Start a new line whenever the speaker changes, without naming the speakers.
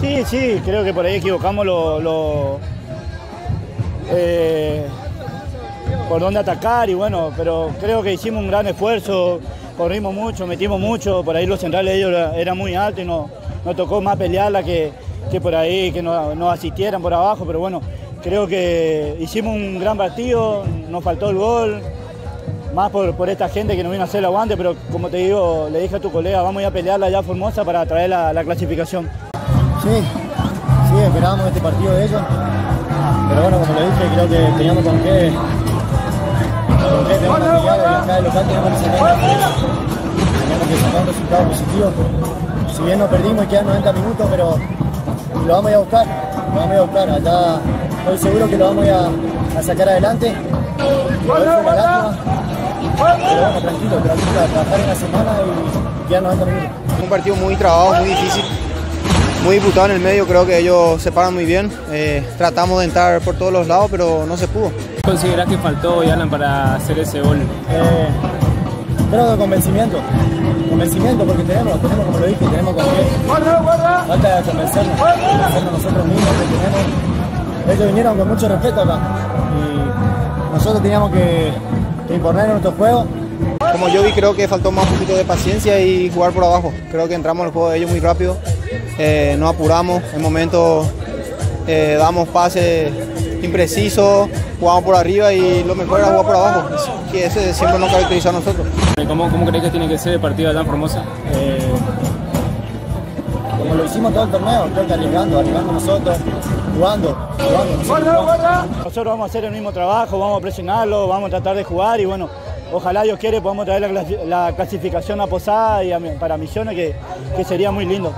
Sí, sí, creo que por ahí equivocamos lo, eh, por dónde atacar y bueno, pero creo que hicimos un gran esfuerzo, corrimos mucho, metimos mucho, por ahí los centrales ellos eran muy altos y nos, tocó más pelearla que, que por ahí, que nos, nos asistieran por abajo, pero bueno, creo que hicimos un gran partido, nos faltó el gol, más por, esta gente que nos vino a hacer el aguante, pero como te digo, le dije a tu colega, vamos a ir a pelearla allá a Formosa para traer la, clasificación.
Sí, sí, esperábamos este partido de ellos, pero bueno, como le dije, creo que teníamos con qué, con qué que y acá de local teníamos que sacar teníamos que sacar un resultado positivo. Si bien nos perdimos quedan 90 minutos, pero lo vamos a ir a buscar, lo vamos a ir a buscar, allá estoy seguro que lo vamos a, a, sacar adelante. Bueno, tranquilo, tranquilo, a trabajar en la semana y ya 90 minutos.
Un partido muy trabado, muy difícil, muy disputado en el medio, creo que ellos se paran muy bien. Eh, tratamos de entrar por todos los lados, pero no se pudo.
¿Considerás que faltó Alan para hacer ese gol? Eh,
creo que convencimiento, convencimiento porque tenemos, tenemos como lo dije, tenemos con qué. Falta de convencernos, convencernos nosotros mismos que tenemos. Ellos vinieron con mucho respeto acá y nosotros teníamos que imponer en nuestro juego.
Como yo vi, creo que faltó más un poquito de paciencia y jugar por abajo. Creo que entramos al juego de ellos muy rápido, eh, no apuramos, en momentos eh, damos pases imprecisos, jugamos por arriba y lo mejor era jugar por abajo, que ese siempre nos caracteriza a nosotros.
¿Cómo, cómo crees que tiene que ser el partido tan Formosa? Eh,
como lo hicimos todo el torneo, creo que arriesgando, arriesgando nosotros, jugando, jugando.
Nosotros. vamos a hacer el mismo trabajo, vamos a presionarlo, vamos a tratar de jugar y bueno, ojalá Dios quiere podamos traer la, clasificación a Posada y para Misiones que, que sería muy lindo.